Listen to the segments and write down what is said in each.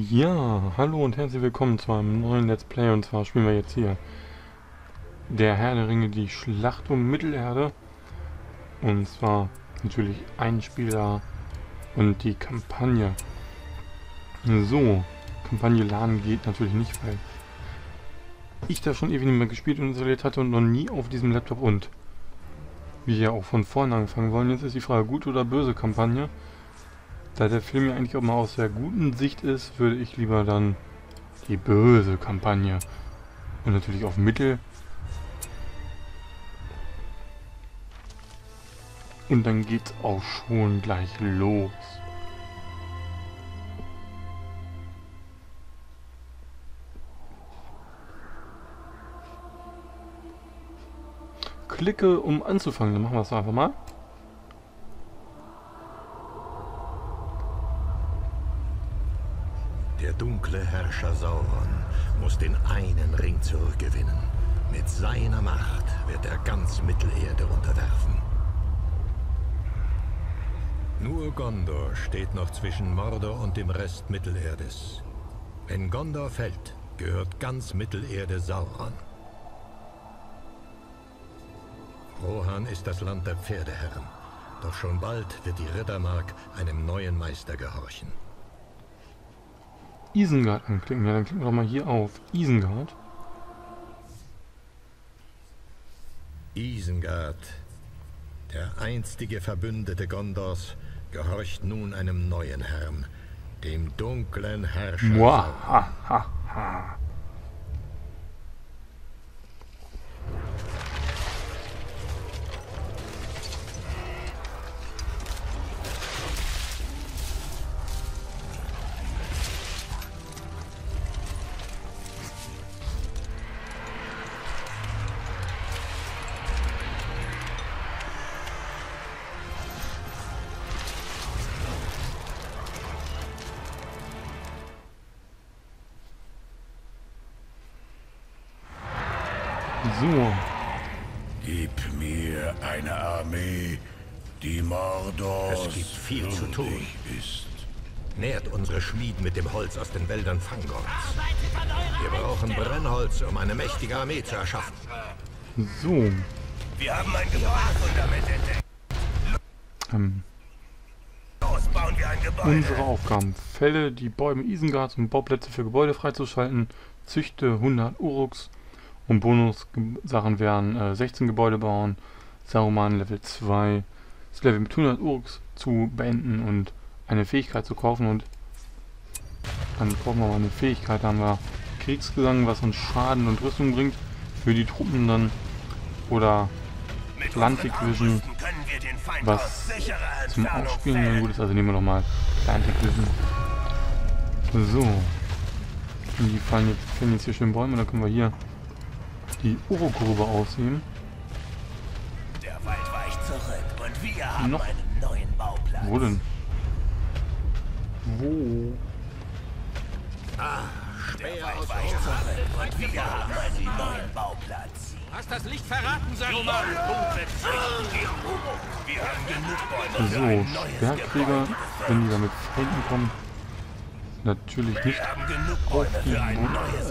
Ja, hallo und herzlich willkommen zu einem neuen Let's Play und zwar spielen wir jetzt hier der Herr der Ringe, die Schlacht um Mittelerde und zwar natürlich ein Spieler und die Kampagne. So, Kampagne laden geht natürlich nicht, weil ich da schon ewig nicht mehr gespielt und installiert hatte und noch nie auf diesem Laptop und wir ja auch von vorne anfangen wollen. Jetzt ist die Frage, gut oder böse Kampagne. Da der Film ja eigentlich auch mal aus der guten Sicht ist, würde ich lieber dann die böse Kampagne und natürlich auf Mittel. Und dann geht's auch schon gleich los. Klicke, um anzufangen. Dann machen wir es einfach mal. Dunkle Herrscher Sauron muss den einen Ring zurückgewinnen. Mit seiner Macht wird er ganz Mittelerde unterwerfen. Nur Gondor steht noch zwischen Mordor und dem Rest Mittelerdes. Wenn Gondor fällt, gehört ganz Mittelerde Sauron. Rohan ist das Land der Pferdeherren. Doch schon bald wird die Rittermark einem neuen Meister gehorchen. Isengard anklicken. Ja, dann klicken wir doch mal hier auf Isengard. Isengard, der einstige Verbündete Gondors, gehorcht nun einem neuen Herrn, dem dunklen Herrscher. Mua, ha, ha, ha. So, Gib mir eine Armee, die Mordors Es gibt viel zu tun. ist. Nährt unsere Schmieden mit dem Holz aus den Wäldern Fangorns. Wir brauchen Brennholz, um eine mächtige Armee zu erschaffen. so. Wir haben ein Gebäudefundament entdeckt. Ähm, Los bauen wir ein Gebäude. unsere Aufgaben. Fälle die Bäume Isengards, um Bauplätze für Gebäude freizuschalten. Züchte 100 Uruks. Und Bonus-Sachen wären äh, 16 Gebäude bauen. Saruman Level 2. Das Level mit 100 Uruks zu beenden und eine Fähigkeit zu kaufen. Und dann brauchen wir mal eine Fähigkeit. Da haben wir Kriegsgesang, was uns Schaden und Rüstung bringt. Für die Truppen dann. Oder Atlantic Vision, was zum Aufspielen fällen. gut ist. Also nehmen wir nochmal Atlantic Vision. So. Die fallen jetzt, fällen jetzt hier schön Bäume. Da können wir hier die Urokurve aussehen. Der Wald weicht zurück und wir haben Noch? einen neuen Bauplatz. Wo denn? Wo? Der Wald weicht zurück und wir haben einen neuen Bauplatz. Hast das Licht verraten, Saruman? Wir haben genug Bäume für So, neues Gebäude. wenn die da mit Feinden kommen. Natürlich nicht. Wir haben genug Bäume die für ein Mauer- neues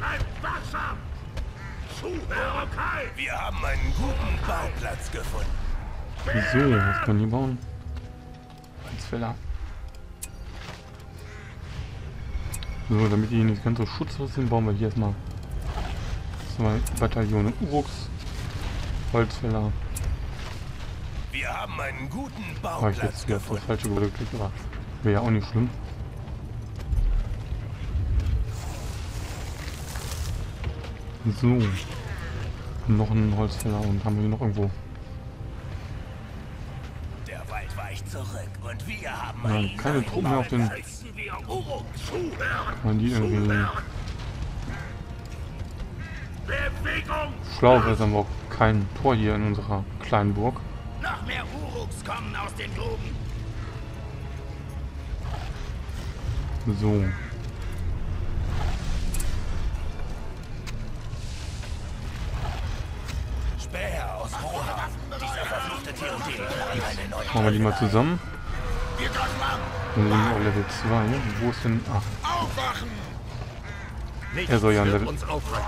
die Gebäude Mauer. gefällt. Wir haben einen guten Bauplatz gefunden. So, was kann die bauen? Holzfäller. So, damit die nicht ganz so schutzlos sind, bauen wir hier erstmal zwei Bataillone Uruks. Holzfäller. Wir haben einen guten Habe ich Bauplatz jetzt auf das gefunden. falsche Gebäude geklickt, aber wäre ja auch nicht schlimm. So. Noch ein Holzfäller und haben wir noch irgendwo. Der Wald weicht zurück und wir haben Ja, keine Truppen mehr auf den-. Wir man die irgendwie. Schlau wäre es aber auch kein Tor hier in unserer kleinen Burg. Noch mehr Uruks kommen aus den Gruben. So. Machen wir die mal zusammen. Wir. Dann sind wir auf Level 2. Wo ist denn... Ach, Aufwachen! Nichts Er soll ja ein wird Level- uns aufhalten.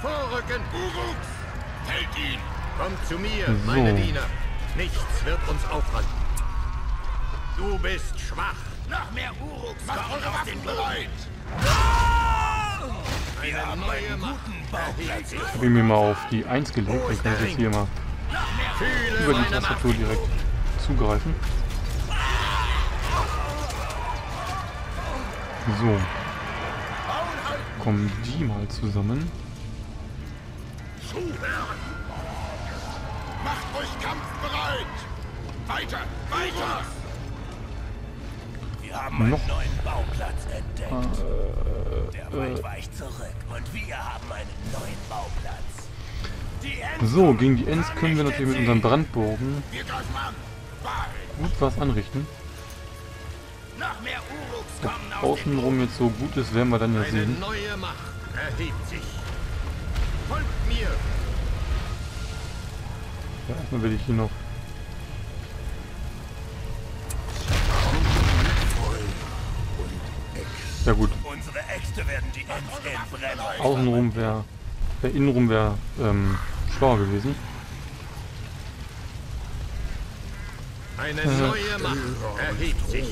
Vorrücken! Uruks! Hält ihn! Kommt zu mir, So. meine Diener. Nichts wird uns aufhalten. Du bist schwach. Noch mehr Uruks kommen eure Waffen bereit! Eine neue Macht. Bauplatz ich habe ihn mir mal auf die 1 gelegt. Dann kann ich jetzt hier mal über die. Tastatur direkt zugreifen. So. Kommen die mal zusammen. Zuhören! Macht euch kampfbereit! Weiter! Weiter! Wir haben Noch- einen neuen Bauplatz entdeckt. Der Wald äh. weicht zurück und wir haben einen neuen Bauplatz. So, gegen die Ents können wir natürlich mit unserem Brandbogen gut was anrichten. Ob außenrum jetzt so gut ist, werden wir dann ja sehen. Ja, erstmal will ich hier noch Ja gut, außenrum wäre, wär, innenrum wäre ähm, schlauer gewesen. Eine neue Macht erhebt sich.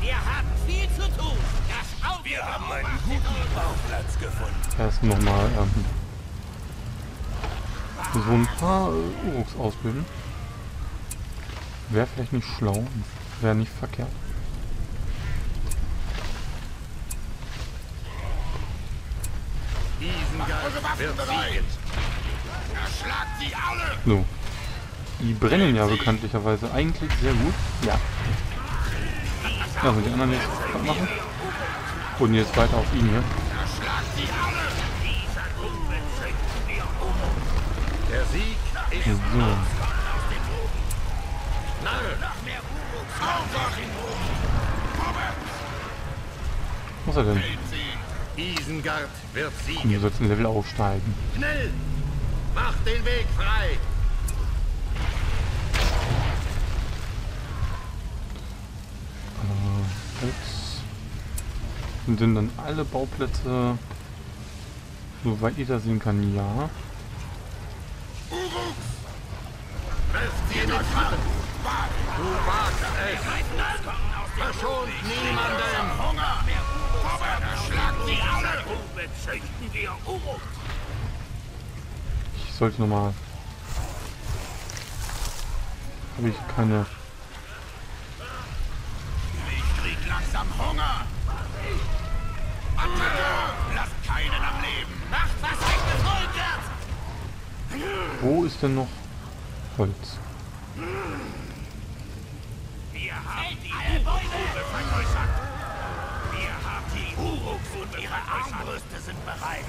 Wir haben viel zu tun. Das Auge Wir haben einen guten Bauplatz gefunden. Erst nochmal ähm, so ein paar äh, Uruks ausbilden. Wäre vielleicht nicht schlau, wäre nicht verkehrt. Waffen wird siegen. Erschlagt sie alle! So. Die brennen ja bekanntlicherweise eigentlich sehr gut. Ja. Ja, so die anderen jetzt machen. Und jetzt weiter auf ihn hier. Der Sieg ist So. Was ist er denn? Isengard wird Du siegen. sollst ein Level aufsteigen. Schnell! Macht den Weg frei! Äh, jetzt sind denn dann alle Bauplätze, soweit ich das sehen kann, ja. Wirft sie in den! Du wagst es! Verschont niemanden! Hunger! Ich sollte nochmal... Habe ich keine... Ich krieg langsam Hunger! Attacke! Lasst keinen am Leben! Macht, was euch befohlen wird. Wo ist denn noch Holz? Und ihre Armbrüste sind bereit.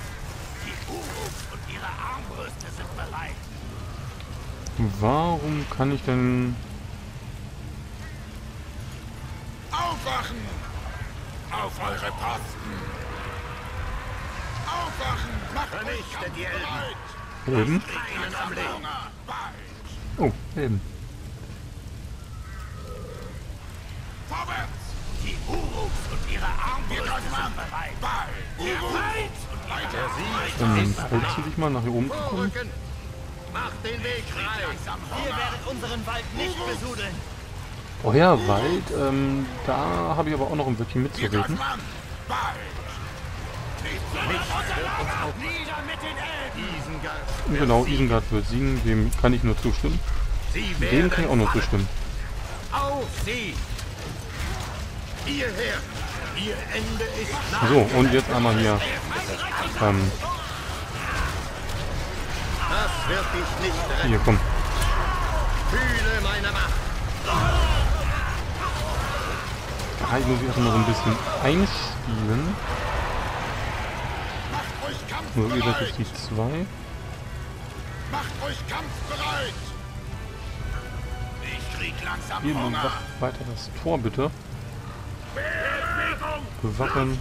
Die Uruks und ihre Armbrüste sind bereit. Warum kann ich denn... Aufwachen! Auf eure Posten! Aufwachen! Macht euch Vernichtet die Elben. Bald! Oh, Helden. Vorwärts! Die Uruks und ihre Armbrüste greifen an. sind bereit. Bald! Der Uruks! Feind und ihre Der Sieg Dann hältst du dich mal nach hier oben. Vorrücken! Macht den Weg frei! Ihr werdet unseren Wald nicht besudeln. Euer Wald, ähm, da habe ich aber auch noch ein Wörtchen mitzureden. Genau. Isengard wird siegen, dem kann ich nur zustimmen. Dem kann ich auch nur zustimmen. Auf sie! So, und jetzt einmal hier. Ähm, Das wird dich nicht retten. hier, komm. Ah, ich muss mich erstmal so ein bisschen einspielen. Macht euch So, ihr seid jetzt die zwei. Macht euch kampfbereit! Ich krieg langsam Hier Hunger! weiter das Tor, bitte. Bewachen.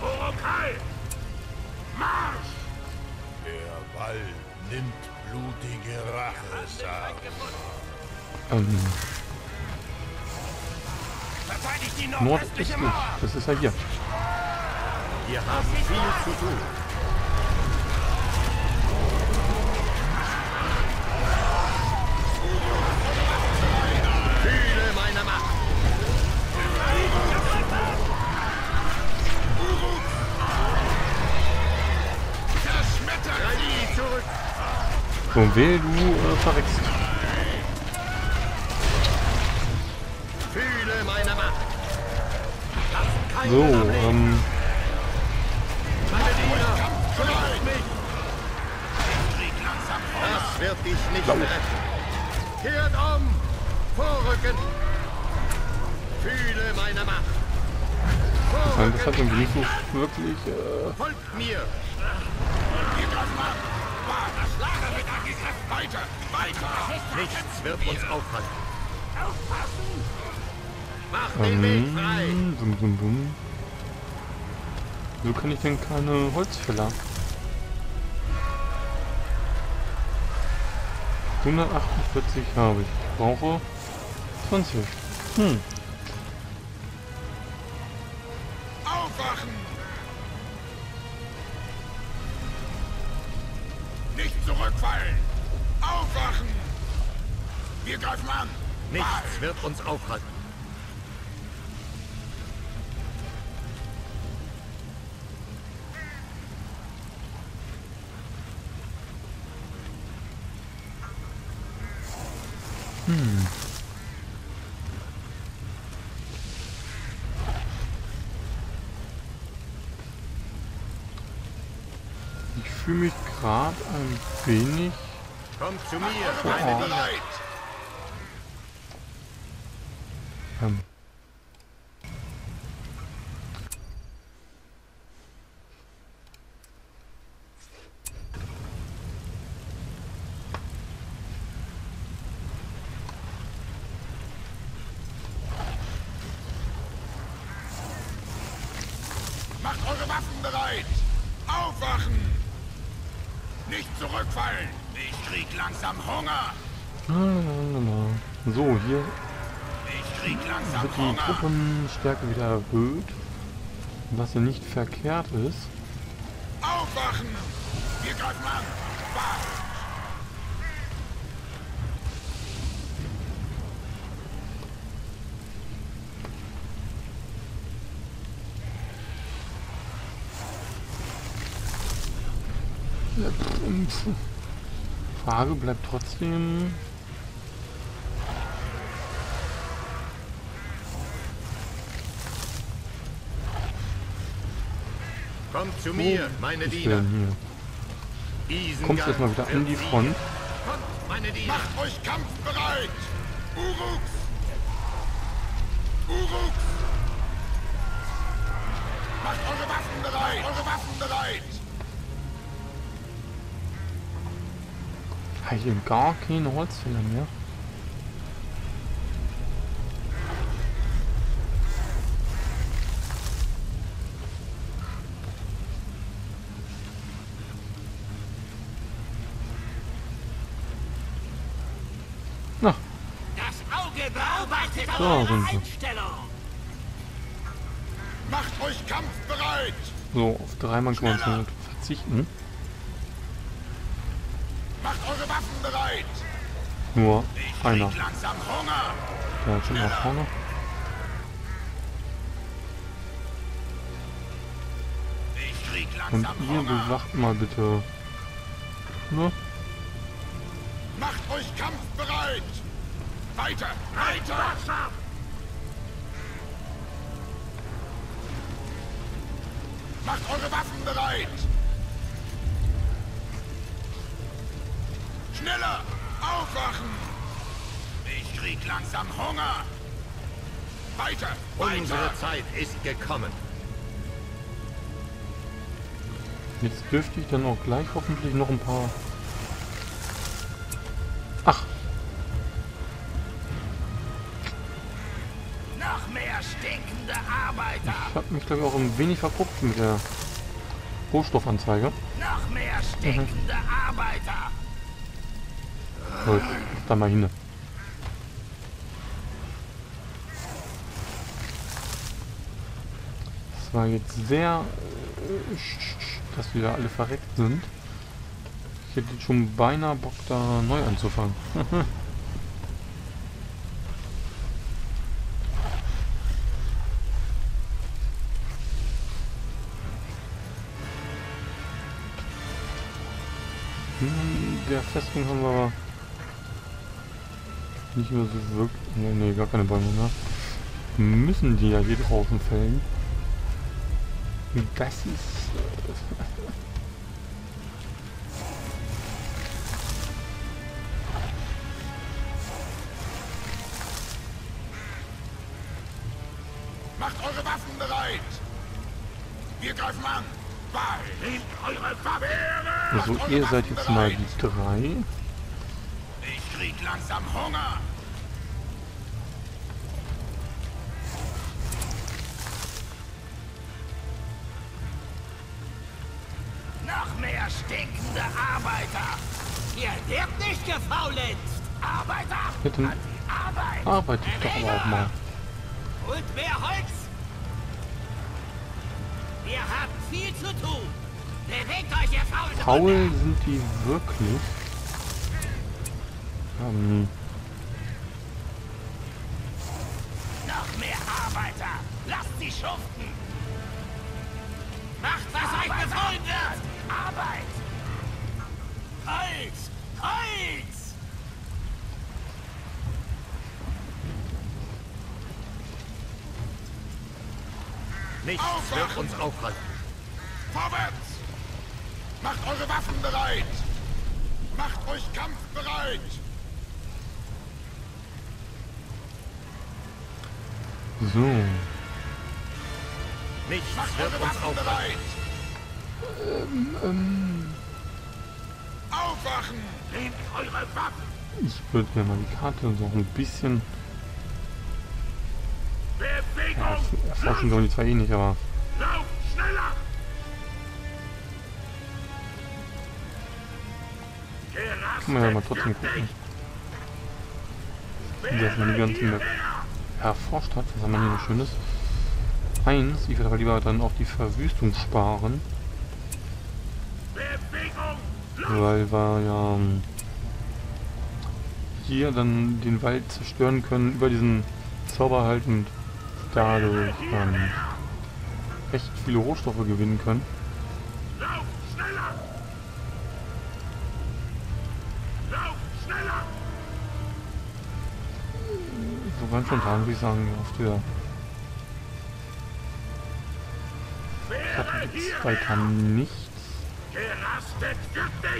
Urukai! Marsch! Der Wald nimmt Blutige Rache. Ähm, Verteidigt die nordöstlich. Das ist ja hier. Wir haben viel zu tun. So, wehe du äh, verreckst. Macht. So, ähm! Das wird dich nicht retten. Kehrt um. Vorrücken. Fühle meine Macht. nein, das hat Vorrücken. irgendwie nicht so wirklich, äh, Folgt mir. Wir greifen an! Das Lager wird angegriffen! Weiter! Weiter! Nichts wird uns aufhalten. Aufpassen! Mach den Weg ähm, frei. bum, bum, bum. Wieso kann ich denn keine Holzfäller? 148 habe ich. Ich brauche 20. Hm, Nichts wird uns aufhalten. ich fühle mich gerade ein wenig... Kommt zu mir, Oh. meine Diener. Eure Waffen bereit! Aufwachen! Nicht zurückfallen! Ich krieg langsam Hunger! so, hier Ich krieg langsam wird die Hunger! Truppenstärke wieder erhöht. Was ja nicht verkehrt ist. Aufwachen! Wir greifen an! Wacht! Frage bleibt trotzdem. Kommt zu mir, meine Diener. Kommst erstmal wieder an die. Front. Kommt, meine Diener. Macht euch kampfbereit! Uruks! Uruks! Macht eure Waffen bereit! Eure Waffen bereit! Habe ich hier gar keine Holzfäller mehr? Na, Das Auge bearbeitet So eure sie. Einstellung. Macht euch kampfbereit! so, auf drei Mann kann man verzichten. Macht eure Waffen bereit! Nur Ich einer. krieg langsam Hunger! Der hat schon nach vorne. Ich krieg Und ihr Hunger! bewacht mal bitte. Ne? Macht euch kampfbereit! Weiter! Weiter! Macht eure Waffen bereit! Schneller! Aufwachen! Ich krieg langsam Hunger! Weiter! Weiter! Unsere Zeit ist gekommen. Jetzt dürfte ich dann auch gleich hoffentlich noch ein paar... Ach, Noch mehr stinkende Arbeiter. ich habe mich glaube ich auch ein wenig verguckt mit der Rohstoffanzeige. Noch mehr stinkende Arbeiter. Gut, da mal hin. Es war jetzt sehr, dass wir alle verreckt sind. Ich hätte schon beinahe Bock, da neu anzufangen. Hm, der Festung haben wir aber nicht mehr so wirklich. Nee, nee, gar keine Bäume mehr. Müssen die ja hier draußen fällen. Das ist. Macht eure Waffen bereit! Wir greifen an! Bei! Eure Verwehre! Also ihr seid jetzt mal die drei. Ich krieg langsam Hunger! Bitte. Arbeitet doch aber auch mal. Und mehr Holz! Wir haben viel zu tun! Bewegt euch, ihr faulen Faul sind die wirklich. Ähm, Noch mehr Arbeiter! Lasst sie schuften! Macht, was euch befohlen wird! Arbeit! Holz! Holz! Nichts wird uns aufhalten. Vorwärts! Macht eure Waffen bereit! Macht euch kampfbereit! so. Nichts Macht wird eure uns Waffen aufhalten. bereit! Aufwachen! Nehmt eure Waffen! Ich würde mir mal die Karte so ein bisschen. Erforschen sollen die zwar eh nicht, aber. Lauf schneller! Kann man ja mal trotzdem gucken. Dass man die ganze Map erforscht hat. Was haben wir hier noch Schönes? Eins, ich würde aber lieber dann auf die Verwüstung sparen. Weil wir ja ähm, hier dann den Wald zerstören können über diesen Zauber halt und dadurch ähm, echt viele Rohstoffe gewinnen können. So ganz spontan würde ich sagen, auf der Karte hier gibt's weiter nichts.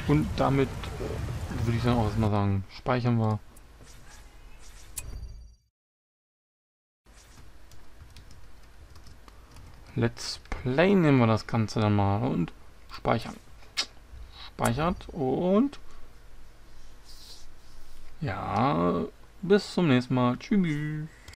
Und damit äh, würde ich dann auch erstmal sagen, speichern wir. Let's Play nehmen wir das Ganze dann mal und speichern. Speichert und ja, bis zum nächsten Mal. Tschüss.